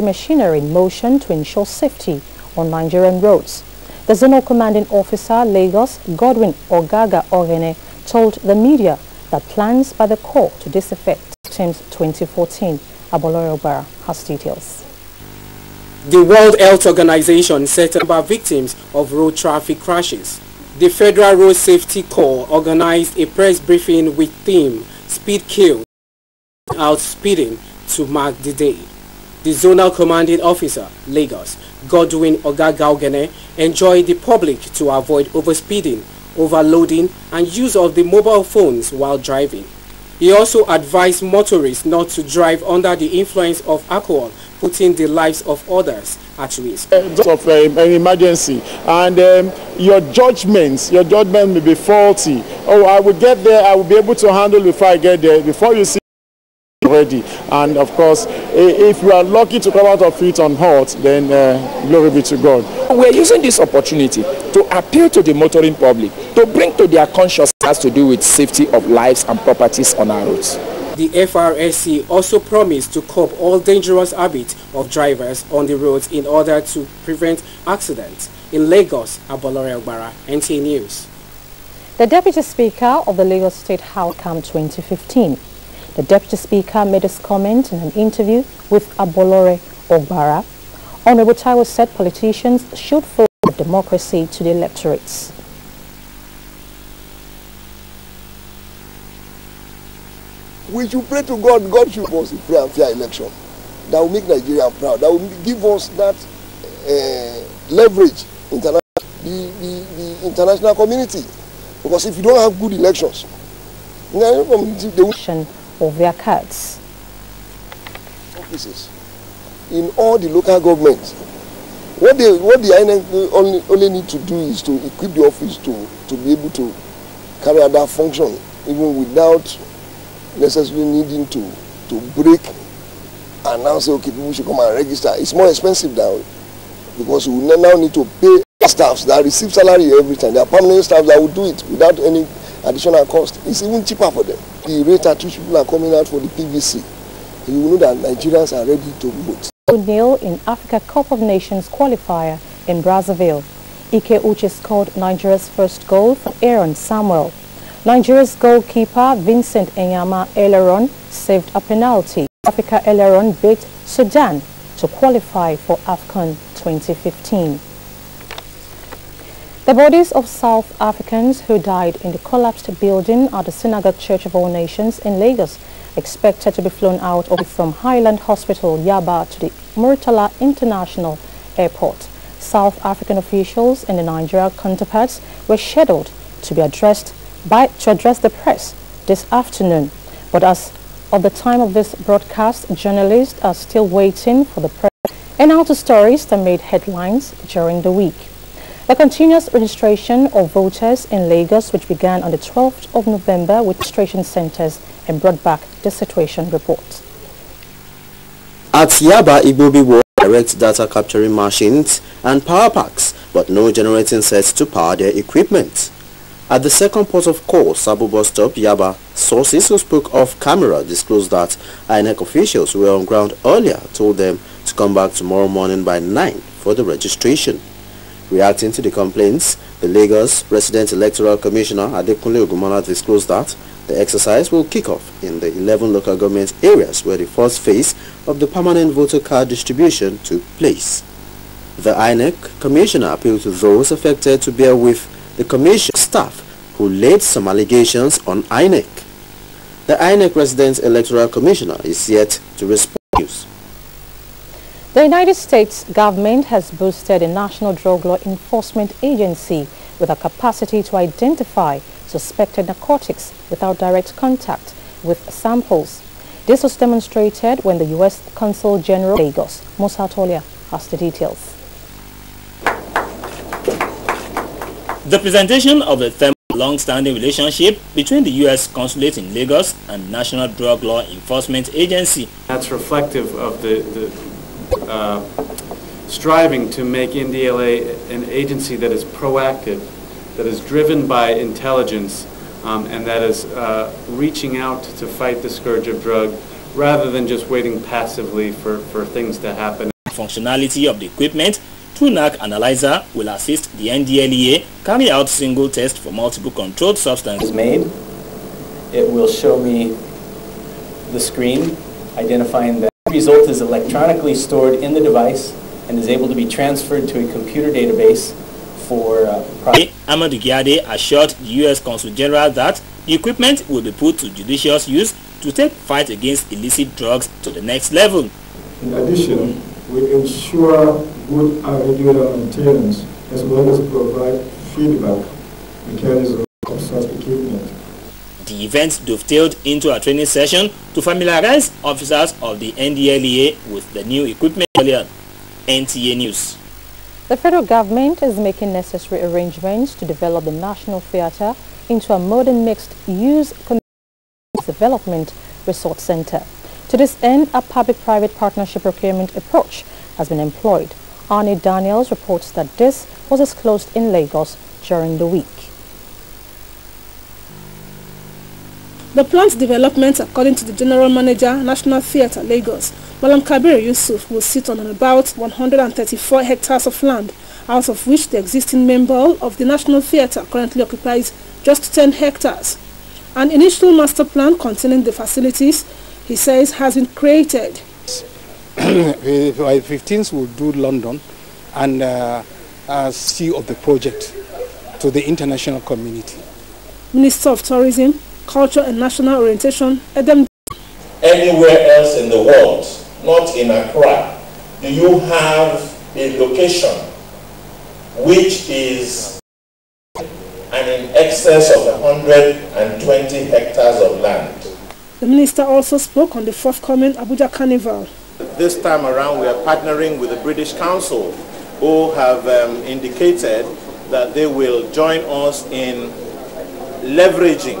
machinery in motion to ensure safety on Nigerian roads. The Zonal Commanding Officer, Lagos, Godwin Ogagaoghene, told the media that plans by the Corps to this effect since 2014. Abolore Ogbara has details. The World Health Organization set about victims of road traffic crashes. The Federal Road Safety Corps organized a press briefing with theme Speed Kills Out Speeding to mark the day. The Zonal Commanding Officer, Lagos, Godwin Ogagaoghene, enjoined the public to avoid overspeeding, overloading and use of the mobile phones while driving. He also advised motorists not to drive under the influence of alcohol, putting the lives of others at risk. Of uh, an emergency and um, your judgments, your judgment may be faulty. Oh, I will get there, I will be able to handle before I get there. Before you see already and of course if we are lucky to come out of it unhurt then uh, glory be to god we are using this opportunity to appeal to the motoring public to bring to their consciousness has to do with safety of lives and properties on our roads the FRSC also promised to curb all dangerous habits of drivers on the roads in order to prevent accidents. In Lagos, Abolore Ogbara, NTA News. The Deputy Speaker of the Lagos State House Camp 2015 the Deputy Speaker made this comment in an interview with Abolore Ogbara. Honorable Taiwo said politicians should forward democracy to the electorates. We should pray to God. God should give us a free and fair election that will make Nigeria proud. That will give us that uh, leverage international the, the, the international community. Because if you don't have good elections, the community they will of their cards. Offices in all the local governments. What they what the INEC only, only need to do is to equip the office to, to be able to carry out that function even without necessarily needing to, to break and now say okay people should come and register. It's more expensive now because we now need to pay staffs that receive salary every time. There are permanent staff that will do it without any additional cost. It's even cheaper for them. The rate at which people are coming out for the PVC, you know that Nigerians are ready to vote. Nil in Africa Cup of Nations qualifier in Brazzaville. Ike Uche scored Nigeria's first goal for Aaron Samuel. Nigeria's goalkeeper Vincent Enyeama Eleron saved a penalty. Africa Eleron beat Sudan to qualify for AFCON 2015. The bodies of South Africans who died in the collapsed building at the Synagogue Church of All Nations in Lagos expected to be flown out from Highland Hospital, Yaba, to the Murtala International Airport. South African officials and the Nigeria counterparts were scheduled to be addressed by to address the press this afternoon. But as of the time of this broadcast, journalists are still waiting for the press and out stories that made headlines during the week. The continuous registration of voters in Lagos, which began on the 12th of November with registration centers and brought back the situation report. At Yaba, Igbobi will direct data capturing machines and power packs, but no generating sets to power their equipment. At the second port of call, Sabo bus stop, Yaba, sources who spoke off camera disclosed that INEC officials who were on ground earlier told them to come back tomorrow morning by 9 for the registration. Reacting to the complaints, the Lagos Resident Electoral Commissioner Adekunle Ogunmola disclosed that the exercise will kick off in the 11 local government areas where the first phase of the permanent voter card distribution took place. The INEC commissioner appealed to those affected to bear with the commission staff who laid some allegations on INEC. The INEC Resident Electoral Commissioner is yet to respond. The United States government has boosted the National Drug Law Enforcement Agency with a capacity to identify suspected narcotics without direct contact with samples. This was demonstrated when the U.S. Consul General Lagos, Musa Tolia, has the details. The presentation of the long-standing relationship between the U.S. Consulate in Lagos and National Drug Law Enforcement Agency. That's reflective of the, the uh, striving to make NDLEA an agency that is proactive, that is driven by intelligence, um, and that is uh, reaching out to fight the scourge of drug rather than just waiting passively for, for things to happen. Functionality of the equipment TrueNarc analyzer will assist the NDLEA carry out single tests for multiple controlled substances. Made. It will show me the screen identifying that the result is electronically stored in the device and is able to be transferred to a computer database for uh, Ahmadu Giade assured the U.S. Consul General that the equipment will be put to judicious use to take fight against illicit drugs to the next level. In addition, we ensure good and regular maintenance as well as provide feedback mechanism of such equipment. The event dovetailed into a training session to familiarize officers of the NDLEA with the new equipment. NTA News. The federal government is making necessary arrangements to develop the National Theatre into a modern mixed-use development resort center. To this end, a public-private partnership procurement approach has been employed. Arnie Daniels reports that this was disclosed in Lagos during the week. The plant's development, according to the General Manager, National Theatre, Lagos, Malam Kabir Yusuf, will sit on about 134 hectares of land, out of which the existing main hall of the National Theatre currently occupies just 10 hectares. An initial master plan containing the facilities, he says, has been created. By 15th, we'll do London and uh, uh, see of the project to the international community. Minister of Tourism, culture and national orientation, Edem. Anywhere else in the world, not in Accra, do you have a location which is and in excess of 120 hectares of land. The minister also spoke on the forthcoming Abuja Carnival. This time around we are partnering with the British Council who have um, indicated that they will join us in leveraging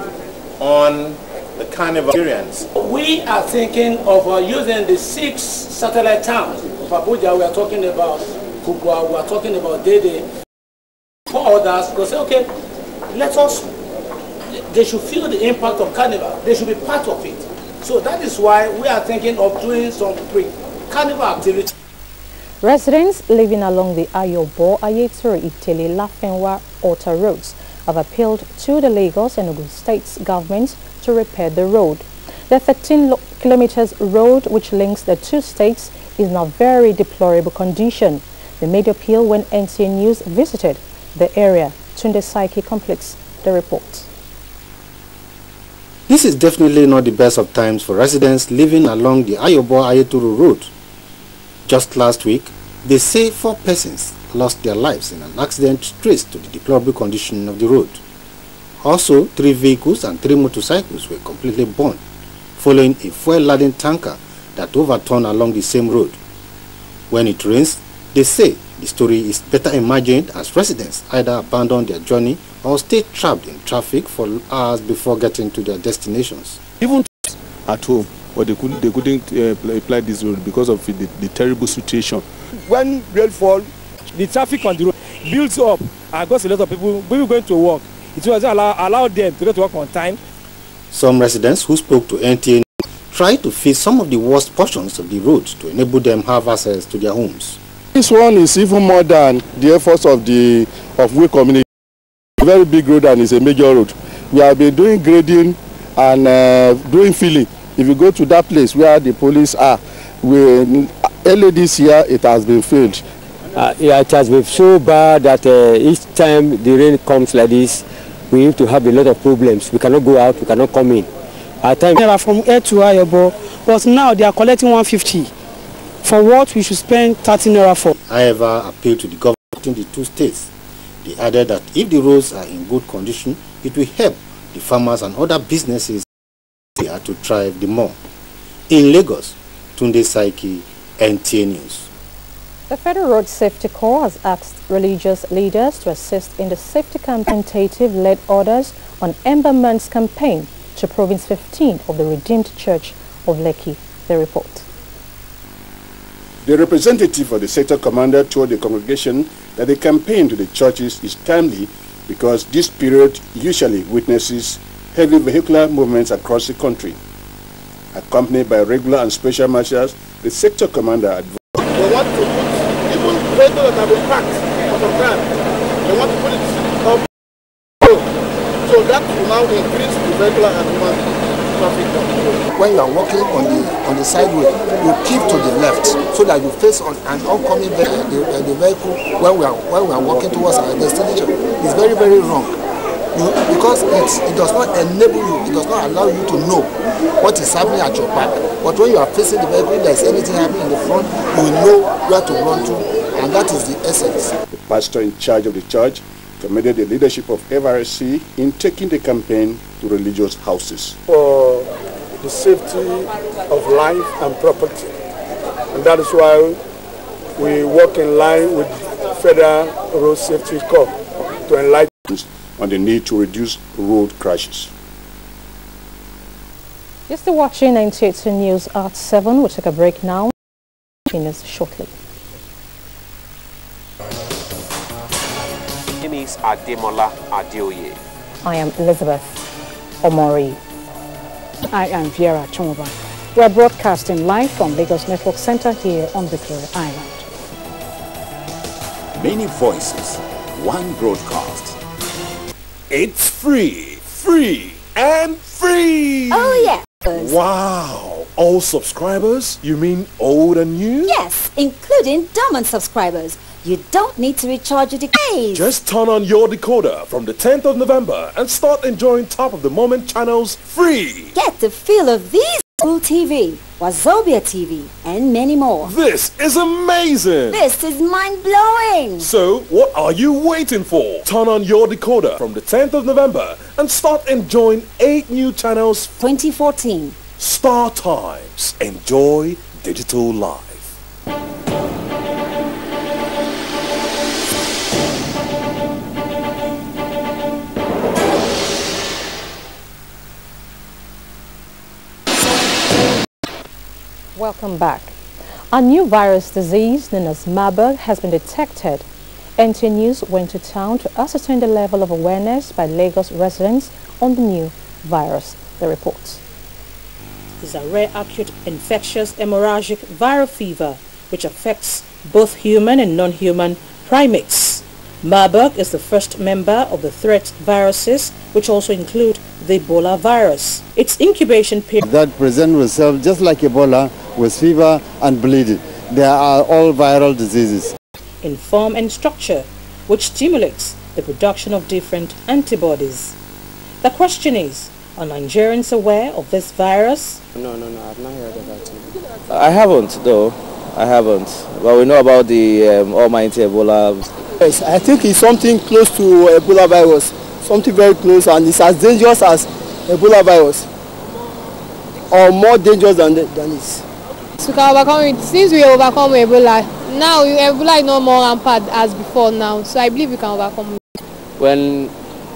on the carnival experience. We are thinking of uh, using the six satellite towns of Abuja. We are talking about Kubwa, we are talking about Dede. For others, they say, okay, let us, they should feel the impact of carnival. They should be part of it. So that is why we are thinking of doing some pre-carnival activity. Residents living along the Ayobo, Ayeturi, Itili, Lafenwa, Ota roads have appealed to the Lagos and Ogun States governments to repair the road. The 13 kilometers road which links the two states is in a very deplorable condition. They made appeal when NTA News visited the area. Tunde Saiki completes the report. This is definitely not the best of times for residents living along the Ayobo Ayeturu road. Just last week, they say four persons lost their lives in an accident traced to the deplorable condition of the road. Also, three vehicles and three motorcycles were completely burned following a fuel-laden tanker that overturned along the same road. When it rains, they say the story is better imagined as residents either abandon their journey or stay trapped in traffic for hours before getting to their destinations. Even at home, but they couldn't, they couldn't uh, apply this road because of the, the terrible situation. When rainfall, the traffic on the road builds up and got a lot of people, people going to work. It was allow, allow them to go to work on time. Some residents who spoke to NTA tried to fix some of the worst portions of the road to enable them have access to their homes. This one is even more than the efforts of the of we community. A very big road and it's a major road. We have been doing grading and uh, doing filling. If you go to that place where the police are, we, early this year it has been filled. Uh, yeah, it has been so bad that uh, each time the rain comes like this, we need to have a lot of problems. We cannot go out, we cannot come in. At times, they are from here to Ayobo, but now they are collecting 150 for what we should spend 30 naira for. However, appeal to the government in the two states. They added that if the roads are in good condition, it will help the farmers and other businesses here to thrive the more. In Lagos, Tunde Saiki, NTA News. The Federal Road Safety Corps has asked religious leaders to assist in the safety campaign led orders on Ember Month's campaign to Province 15 of the Redeemed Church of Lekki. The report. The representative of the sector commander told the congregation that the campaign to the churches is timely because this period usually witnesses heavy vehicular movements across the country. Accompanied by regular and special marshals, the sector commander advised. Vehicles that have been parked for some time, they want to put it up. So that will now increase the regular and human traffic. When you are walking on the on the sideway, you keep to the left so that you face on an oncoming vehicle, the, uh, the vehicle when we are when we are walking towards our destination. It's very very wrong. You, because it, it does not enable you, it does not allow you to know what is happening at your back. But when you are facing the vehicle, if there is anything happening in the front, you know where to run to, and that is the essence. The pastor in charge of the church commended the leadership of FRSC in taking the campaign to religious houses. For the safety of life and property. And that is why we work in line with Federal Road Safety Corps to enlighten on the need to reduce road crashes. You're still watching NTA News at 7. We'll take a break now. Finish shortly. Is Ademola Adeoye. I am Elizabeth Omori. I am Viera Chomova. We're broadcasting live from Lagos Network Center here on Victoria Island. Many voices, one broadcast. It's free, free, and free! Oh, yeah. Wow! All subscribers? You mean old and new? Yes, including dormant subscribers. You don't need to recharge your device. Just turn on your decoder from the 10th of November and start enjoying top-of-the-moment channels free! Get the feel of these Cool TV, Wazobia TV, and many more. This is amazing! This is mind-blowing! So, what are you waiting for? Turn on your decoder from the 10th of November and start enjoying 8 new channels 2014. Star Times. Enjoy digital life. Welcome back. A new virus disease known as Marburg has been detected. NTA News went to town to ascertain the level of awareness by Lagos residents on the new virus. The reports. is a rare acute infectious hemorrhagic viral fever which affects both human and non-human primates. Marburg is the first member of the threat viruses which also include the Ebola virus. Its incubation period that present themselves just like Ebola with fever and bleeding. They are all viral diseases. in form and structure which stimulates the production of different antibodies. The question is, are Nigerians aware of this virus? No, no, no, I've not heard about it. I haven't, though. I haven't. But we know about the um, almighty Ebola. Yes, I think it's something close to Ebola virus. Something very close and it's as dangerous as Ebola virus. Or more dangerous than, the, than it. We can overcome it. Since we overcome Ebola, now Ebola is no more rampant as before now. So I believe we can overcome it. When,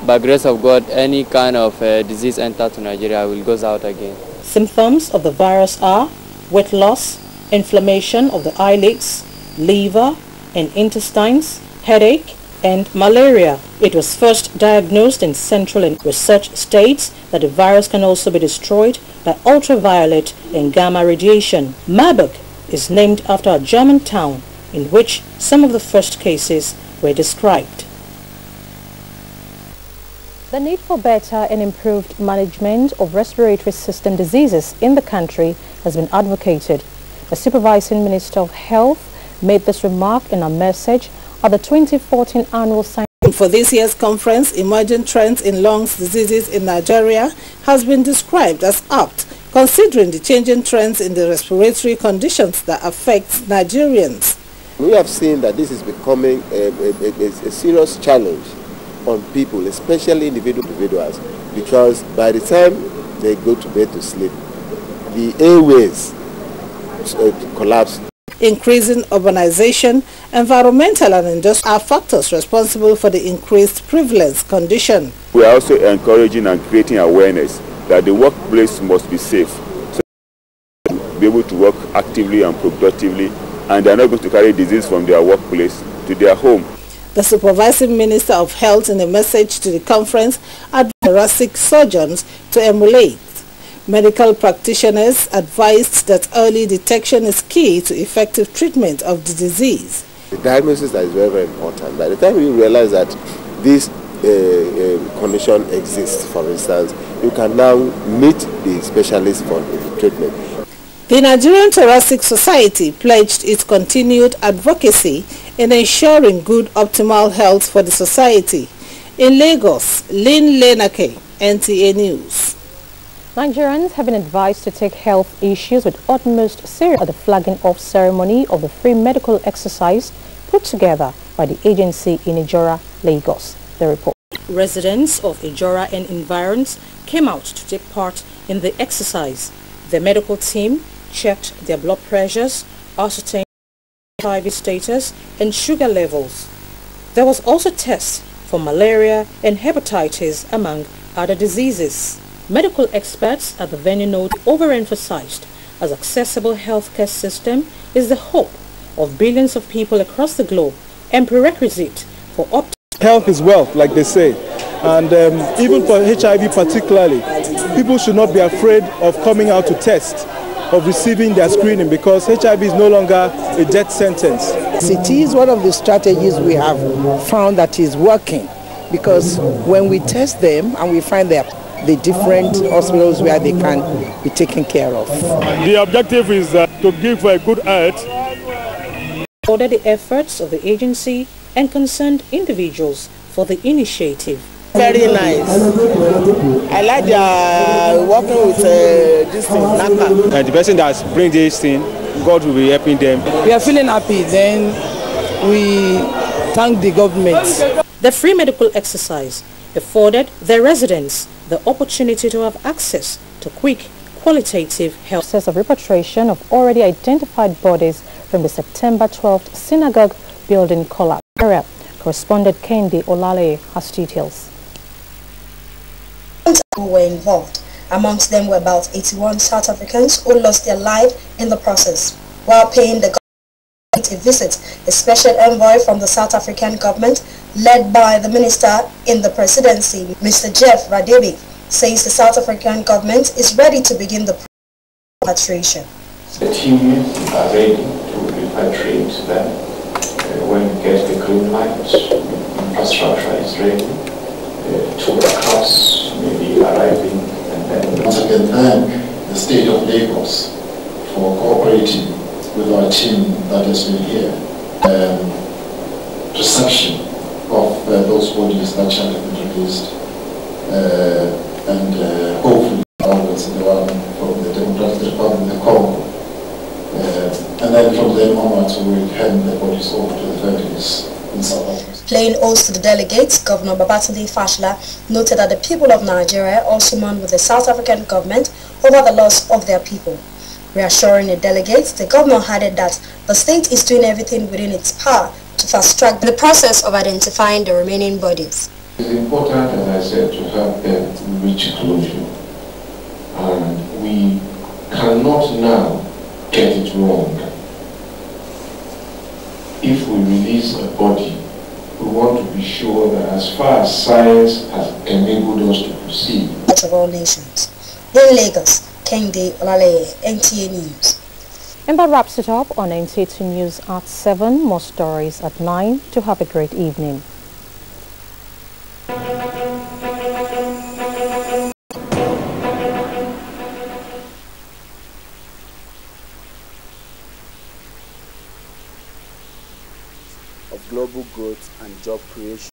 by grace of God, any kind of uh, disease enter to Nigeria, will goes out again. Symptoms of the virus are weight loss, inflammation of the eyelids, liver and intestines, headache, and malaria. It was first diagnosed in central and research states that the virus can also be destroyed by ultraviolet and gamma radiation. Marburg is named after a German town in which some of the first cases were described. The need for better and improved management of respiratory system diseases in the country has been advocated. The Supervising Minister of Health made this remark in a message at the 2014 annual science For this year's conference, emerging trends in lungs diseases in Nigeria has been described as apt, considering the changing trends in the respiratory conditions that affect Nigerians. We have seen that this is becoming a, a, a, a serious challenge on people, especially individual individuals, because by the time they go to bed to sleep, the airways uh, collapse. Increasing urbanization, environmental and industrial are factors responsible for the increased prevalence condition. We are also encouraging and creating awareness that the workplace must be safe. So be able to work actively and productively and they are not going to carry disease from their workplace to their home. The Supervising Minister of Health in a message to the conference advised thoracic surgeons to emulate Medical practitioners advised that early detection is key to effective treatment of the disease. The diagnosis is very, very important. By the time you realize that this uh, uh, condition exists, for instance, you can now meet the specialist for the treatment. The Nigerian Thoracic Society pledged its continued advocacy in ensuring good optimal health for the society. In Lagos, Lynn Lenake, NTA News. Nigerians have been advised to take health issues with utmost seriousness at the flagging off ceremony of the free medical exercise put together by the agency in Ijora, Lagos. The report. Residents of Ijora and environs came out to take part in the exercise. The medical team checked their blood pressures, ascertained HIV status and sugar levels. There was also tests for malaria and hepatitis among other diseases. Medical experts at the venue note overemphasized as accessible healthcare system is the hope of billions of people across the globe and prerequisite for up Health is wealth, like they say. And um, even for HIV particularly, people should not be afraid of coming out to test, of receiving their screening because HIV is no longer a death sentence. It is one of the strategies we have found that is working because when we test them and we find their the different hospitals where they can be taken care of. The objective is uh, to give a good health. Order the efforts of the agency and concerned individuals for the initiative. Very nice. I like their working with uh, this thing, NAPA. And the person that bring this thing, God will be helping them. We are feeling happy. Then we thank the government. The free medical exercise afforded their residents the opportunity to have access to quick, qualitative health. Process of repatriation of already identified bodies from the September 12th synagogue building collapse area. Correspondent Kendi Olale has details. Who were involved. Amongst them were about 81 South Africans who lost their life in the process. While paying the government a visit, a special envoy from the South African government led by the minister in the presidency, Mr. Jeff Radebe, says the South African government is ready to begin the repatriation. The team are ready to repatriate them uh, when we get the green light. Infrastructure is ready. Uh, two aircrafts may be arriving and then... Once again thank the state of Lagos for cooperating with our team that has been here. Um, perception of uh, those bodies that shall have been released. Uh, and uh, hopefully always the one from the Democratic Republic of Congo. Uh, and then from then onwards we will hand the bodies over to the families in South Africa. Playing oath to the delegates, Governor Babatunde Fashola noted that the people of Nigeria also mourn with the South African government over the loss of their people. Reassuring the delegates, the governor added that the state is doing everything within its power to fast-track the process of identifying the remaining bodies. It's important, as I said, to have them reach closure. And we cannot now get it wrong. If we release a body, we want to be sure that as far as science has enabled us to proceed. Of all nations. In Lagos, Kende Olale, NTA News. And that wraps it up on NTA News at 7. More stories at 9. To have a great evening. of global growth and job creation.